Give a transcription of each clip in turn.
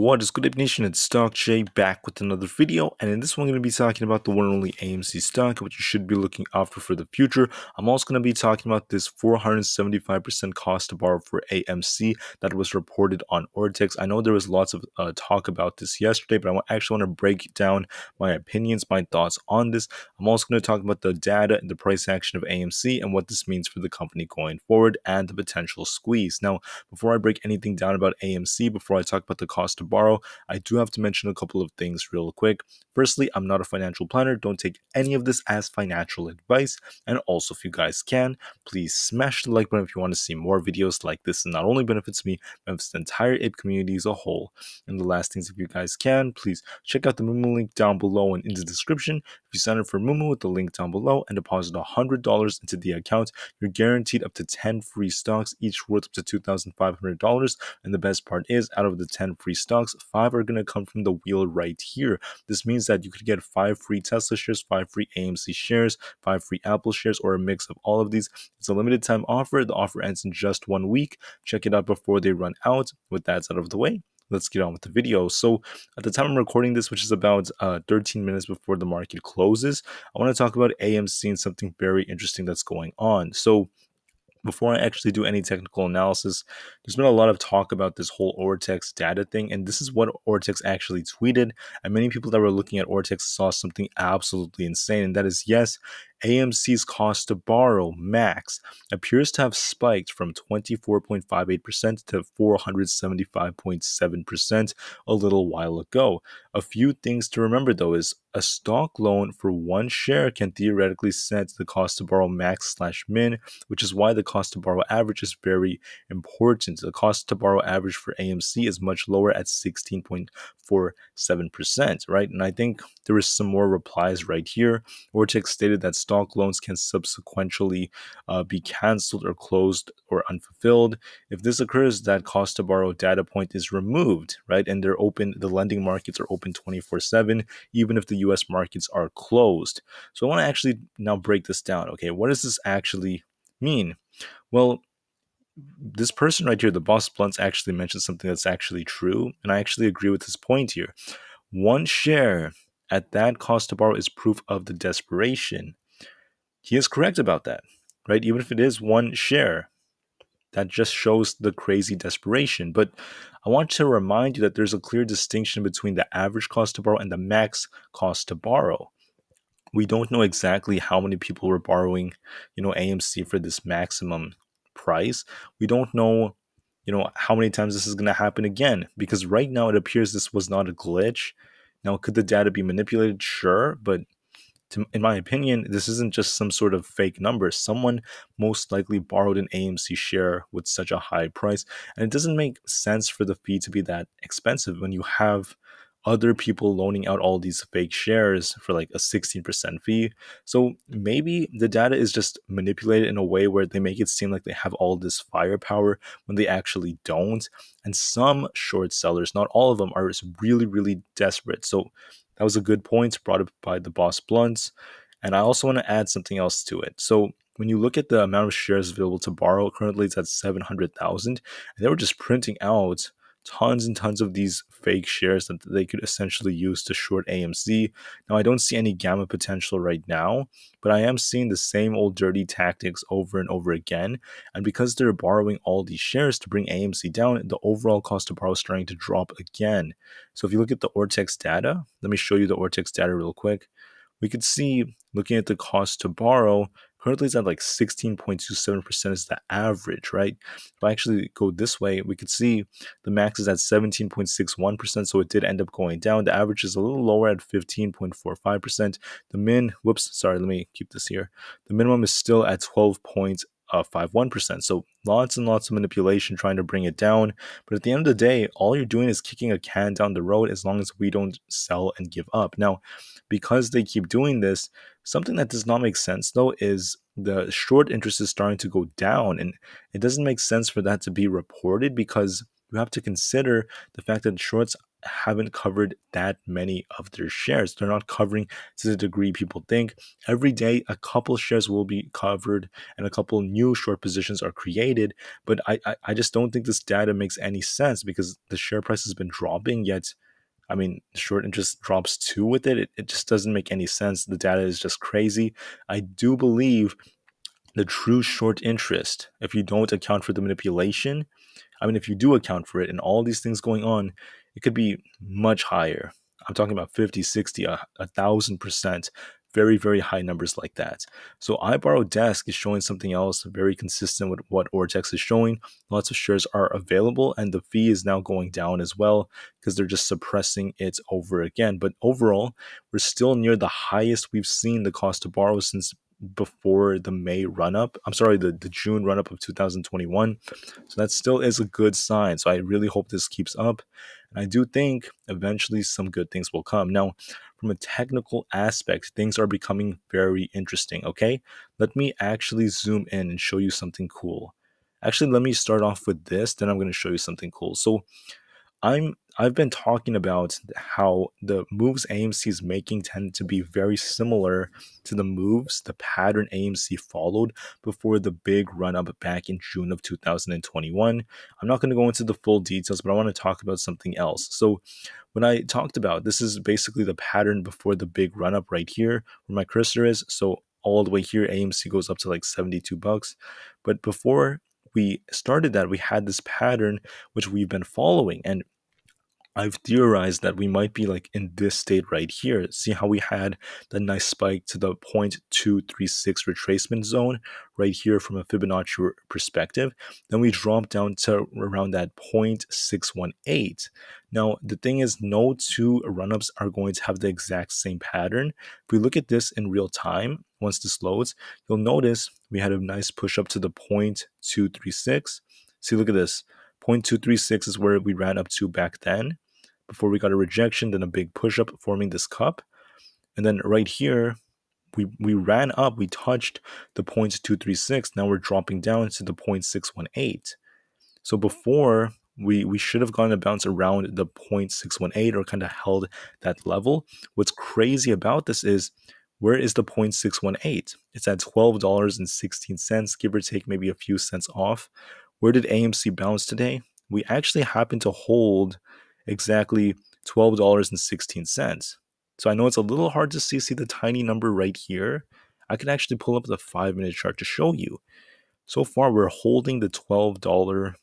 What is good up nation, it's Stock Jay back with another video and in this one I'm going to be talking about the one and only AMC stock which you should be looking after for the future. I'm also going to be talking about this 475% cost to borrow for AMC that was reported on Ortex. I know there was lots of uh, talk about this yesterday but I actually want to break down my opinions, my thoughts on this. I'm also going to talk about the data and the price action of AMC and what this means for the company going forward and the potential squeeze. Now before I break anything down about AMC, before I talk about the cost to borrow, I do have to mention a couple of things real quick. Firstly, I'm not a financial planner. Don't take any of this as financial advice. And also, if you guys can, please smash the like button if you want to see more videos like this. And not only benefits me, benefits the entire ape community as a whole. And the last things, if you guys can, please check out the Moomoo link down below and in the description. If you sign up for Moomoo with the link down below and deposit $100 into the account, you're guaranteed up to 10 free stocks, each worth up to $2,500. And the best part is, out of the 10 free stocks, stocks, five are going to come from the wheel right here. This means that you could get five free Tesla shares, five free AMC shares, five free Apple shares, or a mix of all of these. It's a limited time offer. The offer ends in just one week. Check it out before they run out. With that out of the way, let's get on with the video. So, at the time I'm recording this, which is about uh, 13 minutes before the market closes, I want to talk about AMC and something very interesting that's going on. So, before I actually do any technical analysis, there's been a lot of talk about this whole Ortex data thing, and this is what Ortex actually tweeted. And many people that were looking at Ortex saw something absolutely insane, and that is yes, AMC's cost to borrow, max, appears to have spiked from 24.58% to 475.7% a little while ago. A few things to remember though is a stock loan for one share can theoretically set the cost to borrow max slash min, which is why the cost to borrow average is very important. The cost to borrow average for AMC is much lower at 16.47%, right? And I think there is some more replies right here. Ortex stated that stock loans can subsequently uh, be canceled or closed or unfulfilled. If this occurs, that cost to borrow data point is removed, right? And they're open, the lending markets are open 24 7, even if the US markets are closed. So I want to actually now break this down. Okay, what does this actually mean? Well, this person right here, the boss blunts, actually mentioned something that's actually true, and I actually agree with his point here. One share at that cost to borrow is proof of the desperation he is correct about that, right? Even if it is one share, that just shows the crazy desperation. But I want to remind you that there's a clear distinction between the average cost to borrow and the max cost to borrow. We don't know exactly how many people were borrowing, you know, AMC for this maximum price. We don't know, you know, how many times this is going to happen again because right now it appears this was not a glitch. Now, could the data be manipulated? Sure, but to, in my opinion, this isn't just some sort of fake number. Someone most likely borrowed an AMC share with such a high price. And it doesn't make sense for the fee to be that expensive when you have other people loaning out all these fake shares for like a 16% fee. So maybe the data is just manipulated in a way where they make it seem like they have all this firepower when they actually don't. And some short sellers, not all of them, are really, really desperate. So that was a good point brought up by the boss blunts. And I also want to add something else to it. So when you look at the amount of shares available to borrow, currently it's at 700,000. And they were just printing out tons and tons of these fake shares that they could essentially use to short AMC. Now, I don't see any gamma potential right now, but I am seeing the same old dirty tactics over and over again. And because they're borrowing all these shares to bring AMC down, the overall cost to borrow is starting to drop again. So if you look at the Ortex data, let me show you the Ortex data real quick. We could see, looking at the cost to borrow, Currently, it's at like 16.27% is the average, right? If I actually go this way, we could see the max is at 17.61%, so it did end up going down. The average is a little lower at 15.45%. The min, whoops, sorry, let me keep this here. The minimum is still at 12 uh, 51%. So lots and lots of manipulation trying to bring it down. But at the end of the day, all you're doing is kicking a can down the road as long as we don't sell and give up. Now, because they keep doing this, something that does not make sense though is the short interest is starting to go down. And it doesn't make sense for that to be reported because you have to consider the fact that shorts haven't covered that many of their shares. They're not covering to the degree people think. Every day, a couple shares will be covered and a couple new short positions are created. But I, I, I just don't think this data makes any sense because the share price has been dropping, yet I mean, short interest drops too with it. it. It just doesn't make any sense. The data is just crazy. I do believe the true short interest, if you don't account for the manipulation, I mean, if you do account for it and all these things going on, it could be much higher. I'm talking about 50, 60, a, a thousand percent very, very high numbers like that. So iBorrow Desk is showing something else very consistent with what Ortex is showing. Lots of shares are available, and the fee is now going down as well because they're just suppressing it over again. But overall, we're still near the highest we've seen the cost to borrow since before the May run up. I'm sorry, the, the June run up of 2021. So that still is a good sign. So I really hope this keeps up. And I do think eventually some good things will come. Now, from a technical aspect, things are becoming very interesting. Okay, let me actually zoom in and show you something cool. Actually, let me start off with this, then I'm going to show you something cool. So, I'm I've been talking about how the moves AMC is making tend to be very similar to the moves the pattern AMC followed before the big run up back in June of 2021. I'm not going to go into the full details, but I want to talk about something else. So, when I talked about this is basically the pattern before the big run up right here where my cursor is. So, all the way here, AMC goes up to like 72 bucks. But before we started that, we had this pattern which we've been following. And I've theorized that we might be like in this state right here. See how we had the nice spike to the 0.236 retracement zone right here from a Fibonacci perspective. Then we dropped down to around that 0.618. Now, the thing is, no two run-ups are going to have the exact same pattern. If we look at this in real time, once this loads, you'll notice we had a nice push up to the 0.236. See, look at this. 0.236 is where we ran up to back then before we got a rejection, then a big push up forming this cup. And then right here, we, we ran up, we touched the 0.236. Now we're dropping down to the 0.618. So before we we should have gone to bounce around the 0.618 or kind of held that level. What's crazy about this is where is the 0.618? It's at $12.16, give or take maybe a few cents off. Where did AMC bounce today? We actually happened to hold exactly $12.16. So I know it's a little hard to see, see the tiny number right here. I can actually pull up the five minute chart to show you. So far, we're holding the $12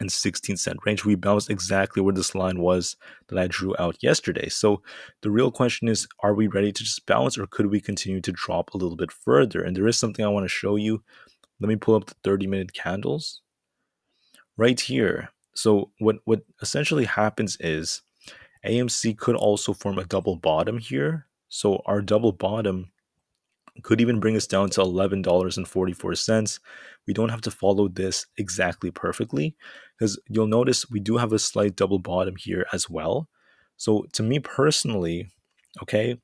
and 16 cent range. We bounced exactly where this line was that I drew out yesterday. So the real question is, are we ready to just bounce or could we continue to drop a little bit further? And there is something I want to show you. Let me pull up the 30 minute candles right here. So what what essentially happens is AMC could also form a double bottom here. So our double bottom could even bring us down to $11.44. We don't have to follow this exactly perfectly because you'll notice we do have a slight double bottom here as well. So to me personally, okay,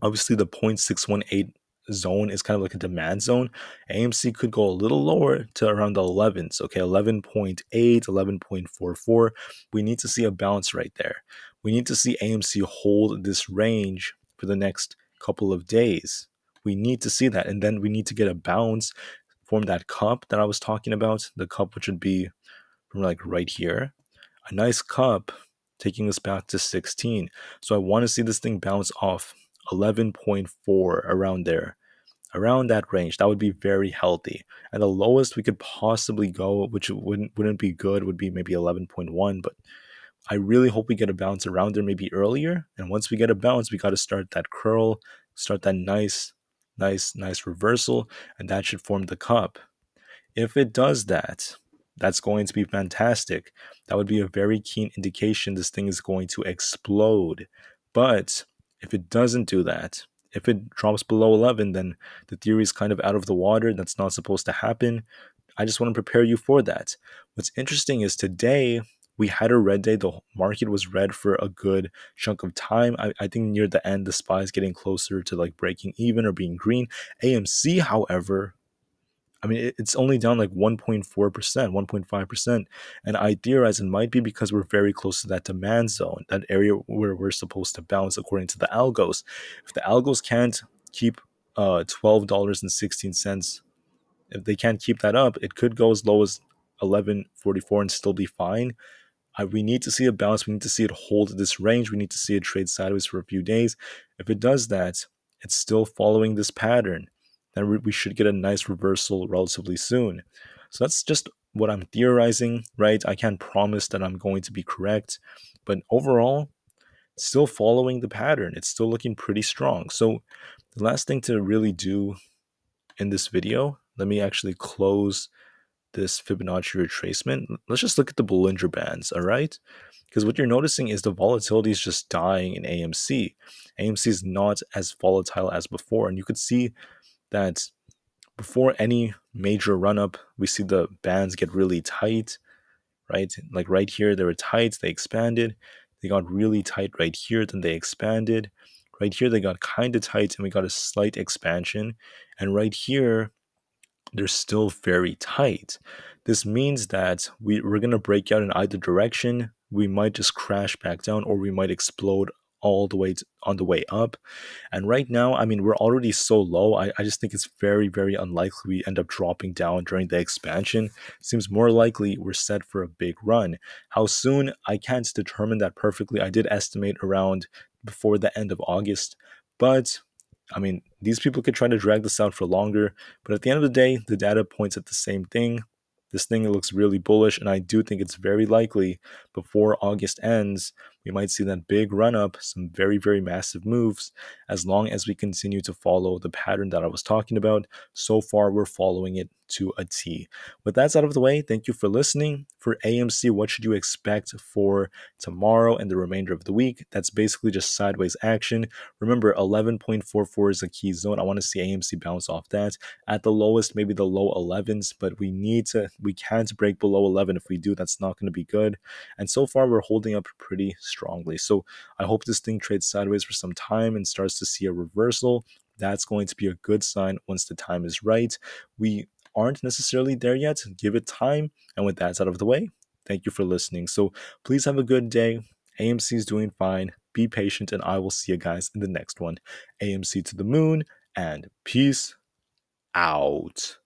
obviously the 0.618 zone is kind of like a demand zone. AMC could go a little lower to around the 11s, okay, 11.8, 11.44. We need to see a bounce right there. We need to see AMC hold this range for the next couple of days. We need to see that. And then we need to get a bounce from that cup that I was talking about, the cup which would be from like right here. A nice cup taking us back to 16. So I want to see this thing bounce off 11.4 around there around that range that would be very healthy. And the lowest we could possibly go which wouldn't wouldn't be good would be maybe 11.1 but i really hope we get a bounce around there maybe earlier. And once we get a bounce we got to start that curl start that nice nice nice reversal and that should form the cup. If it does that that's going to be fantastic. That would be a very keen indication this thing is going to explode. But if it doesn't do that, if it drops below 11, then the theory is kind of out of the water. That's not supposed to happen. I just want to prepare you for that. What's interesting is today we had a red day. The market was red for a good chunk of time. I, I think near the end, the SPY is getting closer to like breaking even or being green. AMC, however, I mean, it's only down like 1.4%, 1.5%. And I theorize it might be because we're very close to that demand zone, that area where we're supposed to bounce according to the algos. If the algos can't keep uh, $12.16, if they can't keep that up, it could go as low as 11.44 and still be fine. We need to see a bounce. We need to see it hold this range. We need to see it trade sideways for a few days. If it does that, it's still following this pattern then we should get a nice reversal relatively soon. So that's just what I'm theorizing, right? I can't promise that I'm going to be correct, but overall, still following the pattern. It's still looking pretty strong. So the last thing to really do in this video, let me actually close this Fibonacci retracement. Let's just look at the Bollinger Bands, all right? Because what you're noticing is the volatility is just dying in AMC. AMC is not as volatile as before, and you could see that before any major run up, we see the bands get really tight, right? Like right here, they were tight, they expanded. They got really tight right here, then they expanded. Right here, they got kind of tight and we got a slight expansion. And right here, they're still very tight. This means that we, we're going to break out in either direction. We might just crash back down or we might explode all the way to, on the way up. And right now, I mean, we're already so low. I, I just think it's very, very unlikely we end up dropping down during the expansion. Seems more likely we're set for a big run. How soon? I can't determine that perfectly. I did estimate around before the end of August, but I mean, these people could try to drag this out for longer, but at the end of the day, the data points at the same thing. This thing looks really bullish, and I do think it's very likely before August ends, we might see that big run up, some very, very massive moves, as long as we continue to follow the pattern that I was talking about. So far, we're following it to a T. With that out of the way, thank you for listening. For AMC, what should you expect for tomorrow and the remainder of the week? That's basically just sideways action. Remember, 11.44 is a key zone. I want to see AMC bounce off that. At the lowest, maybe the low 11s, but we need to, we can't break below 11. If we do, that's not going to be good. And so far, we're holding up pretty strongly. So I hope this thing trades sideways for some time and starts to see a reversal. That's going to be a good sign once the time is right. We aren't necessarily there yet. Give it time. And with that out of the way, thank you for listening. So please have a good day. AMC is doing fine. Be patient, and I will see you guys in the next one. AMC to the moon, and peace out.